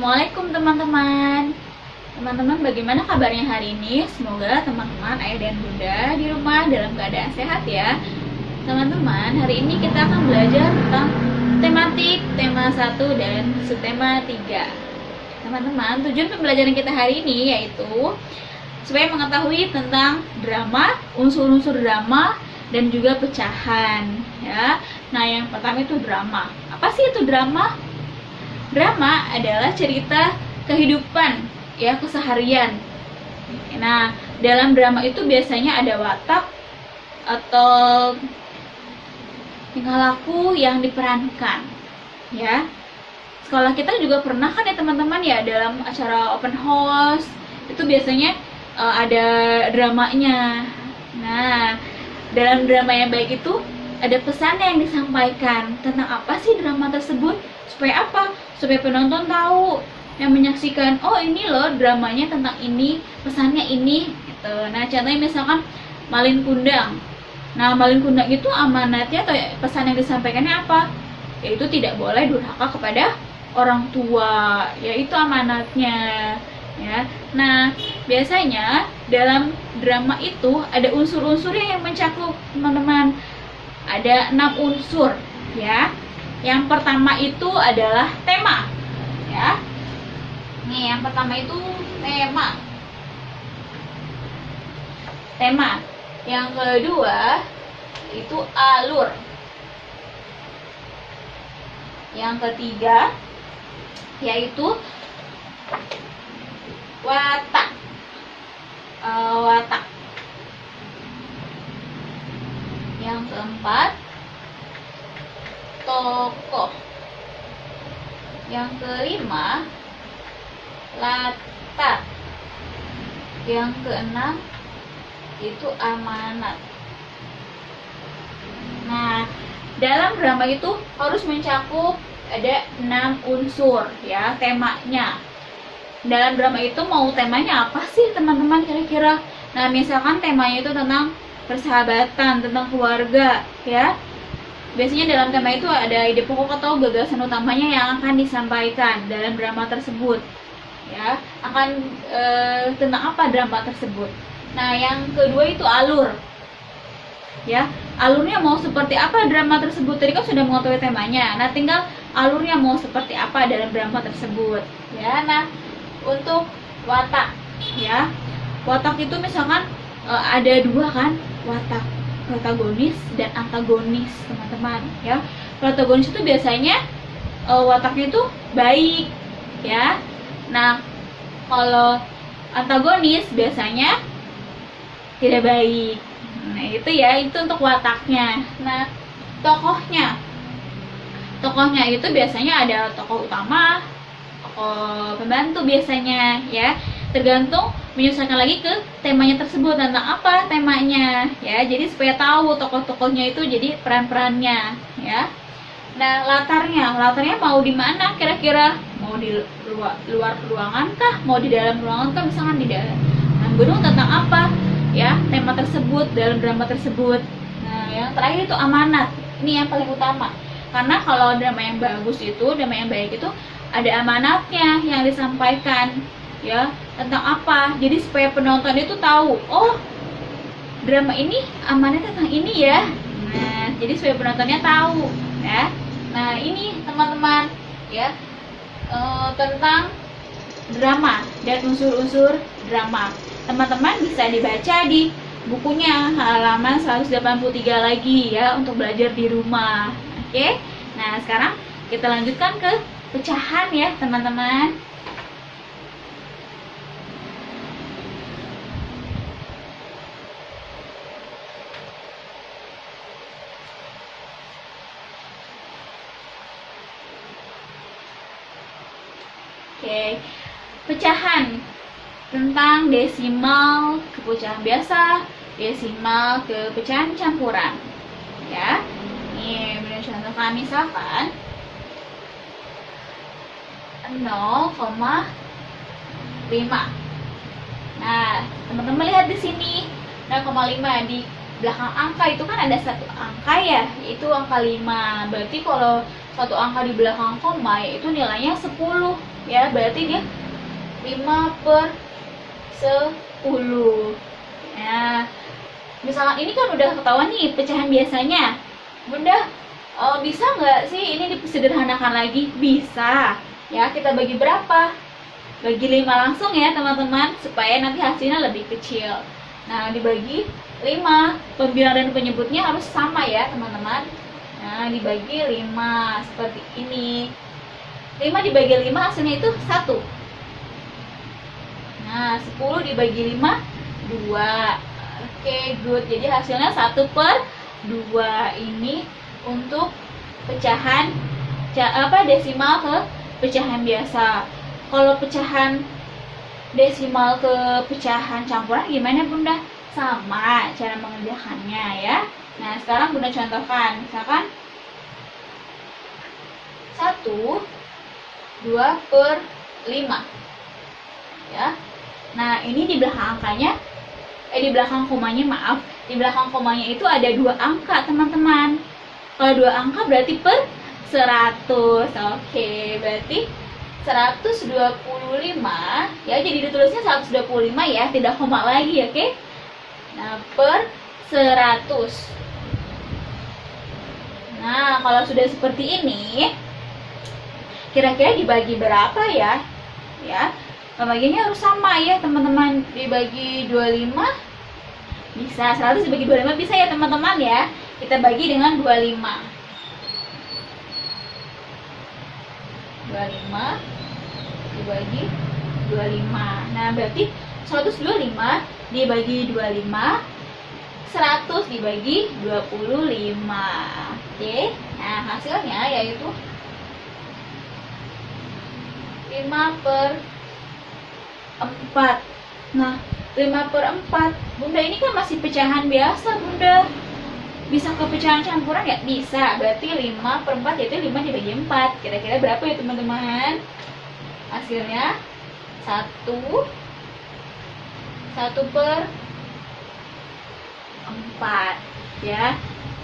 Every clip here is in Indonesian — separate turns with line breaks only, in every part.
Assalamualaikum teman-teman Teman-teman bagaimana kabarnya hari ini? Semoga teman-teman ayah dan bunda di rumah dalam keadaan sehat ya Teman-teman hari ini kita akan belajar tentang tematik tema 1 dan subtema 3 Teman-teman tujuan pembelajaran kita hari ini yaitu Supaya mengetahui tentang drama, unsur-unsur drama dan juga pecahan ya. Nah, yang pertama itu drama. Apa sih itu drama? Drama adalah cerita kehidupan ya keseharian. Nah, dalam drama itu biasanya ada watak atau tingkah laku yang diperankan. Ya. Sekolah kita juga pernah kan ya teman-teman ya dalam acara open house itu biasanya uh, ada dramanya. Nah, dalam drama yang baik itu ada pesan yang disampaikan tentang apa sih drama tersebut supaya apa? Supaya penonton tahu yang menyaksikan oh ini loh dramanya tentang ini pesannya ini gitu. Nah contohnya misalkan malin kundang. Nah malin kundang itu amanatnya atau pesan yang disampaikannya apa? Yaitu tidak boleh durhaka kepada orang tua. Yaitu amanatnya ya. Nah biasanya dalam drama itu ada unsur-unsurnya yang mencakup teman-teman. Ada enam unsur ya yang pertama itu adalah tema. Ya. Nih, yang pertama itu tema. Tema. Yang kedua itu alur. Yang ketiga yaitu watak. Uh, watak. Yang keempat tokoh. Yang kelima, latar. Yang keenam, itu amanat. Nah, dalam drama itu harus mencakup ada enam unsur ya temanya. Dalam drama itu mau temanya apa sih teman-teman kira-kira? Nah, misalkan temanya itu tentang persahabatan, tentang keluarga ya Biasanya dalam tema itu ada ide pokok atau gagasan utamanya yang akan disampaikan dalam drama tersebut. Ya, akan e, tentang apa drama tersebut. Nah, yang kedua itu alur. Ya, alurnya mau seperti apa drama tersebut? Tadi kan sudah mengetahui temanya. Nah, tinggal alurnya mau seperti apa dalam drama tersebut. Ya, nah untuk watak, ya, watak itu misalkan e, ada dua kan watak protagonis dan antagonis teman-teman ya. Protagonis itu biasanya uh, wataknya itu baik ya. Nah kalau antagonis biasanya tidak baik. Nah itu ya itu untuk wataknya. Nah tokohnya. Tokohnya itu biasanya ada tokoh utama tokoh pembantu biasanya ya tergantung menyesuaikan lagi ke temanya tersebut. Tentang apa temanya? Ya jadi supaya tahu tokoh-tokohnya itu jadi peran-perannya ya. Nah latarnya. Latarnya mau di mana kira-kira? Mau di luar, luar ruangan kah? Mau di dalam ruangan kah? Misalkan di dalam gunung tentang apa? Ya tema tersebut dalam drama tersebut. Nah yang terakhir itu amanat. Ini yang paling utama. Karena kalau drama yang bagus itu drama yang baik itu ada amanatnya yang disampaikan ya tentang apa? Jadi supaya penonton itu tahu oh drama ini amannya tentang ini ya. Nah jadi supaya penontonnya tahu ya. Nah ini teman-teman ya e, tentang drama dan unsur-unsur drama. Teman-teman bisa dibaca di bukunya halaman 183 lagi ya untuk belajar di rumah. Oke? Nah sekarang kita lanjutkan ke pecahan ya teman-teman Oke, pecahan tentang desimal ke pecahan biasa, desimal ke pecahan campuran. Ya, ini beri contohkan misalkan 0,5. Nah, teman-teman lihat di sini 0,5 di belakang angka itu kan ada satu angka ya, yaitu angka 5. Berarti kalau satu angka di belakang koma yaitu nilainya 10 ya berarti dia 5 per 10 ya. Misalnya ini kan udah ketahuan nih pecahan biasanya. Bunda uh, bisa nggak sih ini disederhanakan lagi? Bisa. Ya kita bagi berapa? Bagi 5 langsung ya teman-teman supaya nanti hasilnya lebih kecil. Nah dibagi 5 pembilang dan penyebutnya harus sama ya teman-teman. Nah dibagi 5 seperti ini 5 dibagi 5 hasilnya itu 1 Nah, 10 dibagi 5 2. Oke, good. Jadi hasilnya 1 per 2 ini untuk pecahan apa desimal ke pecahan biasa. Kalau pecahan desimal ke pecahan campuran gimana Bunda? Sama cara mengerjakannya ya. Nah, sekarang Bunda contohkan. Misalkan 1 2 per 5 ya Nah, ini di belakang angkanya, eh di belakang komanya maaf, di belakang komanya itu ada dua angka teman-teman. Kalau dua angka berarti per 100. Oke, berarti 125 ya jadi ditulisnya 125 ya tidak koma lagi oke okay? nah per 100 nah kalau sudah seperti ini kira-kira dibagi berapa ya? Ya pembagiannya harus sama ya teman-teman. Dibagi 25 bisa 100 dibagi 25 bisa ya teman-teman ya. Kita bagi dengan 25 25 dibagi 25 nah berarti 125 dibagi 25 100 dibagi 25 oke nah hasilnya yaitu 5 per 4 Nah 5 per 4 Bunda ini kan masih pecahan biasa Bunda. Bisa ke pecahan campuran ya? Bisa. Berarti 5 per 4 yaitu 5 dibagi 4 Kira-kira berapa ya teman-teman? Hasilnya 1 1 per 4 Ya.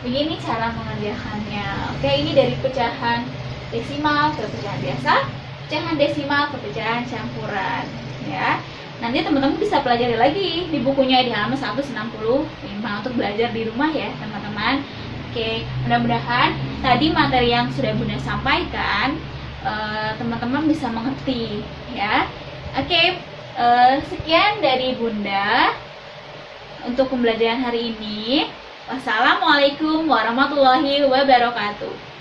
Begini cara mengerjakannya. Oke ini dari pecahan desimal ke pecahan biasa Pecahan desimal ke pecahan campuran ya. Nanti teman-teman bisa pelajari lagi di bukunya di halaman 165 untuk belajar di rumah ya teman-teman. Oke mudah-mudahan tadi materi yang sudah bunda sampaikan eh, teman-teman uh, bisa mengerti ya. Oke uh, sekian dari bunda untuk pembelajaran hari ini. Wassalamualaikum warahmatullahi wabarakatuh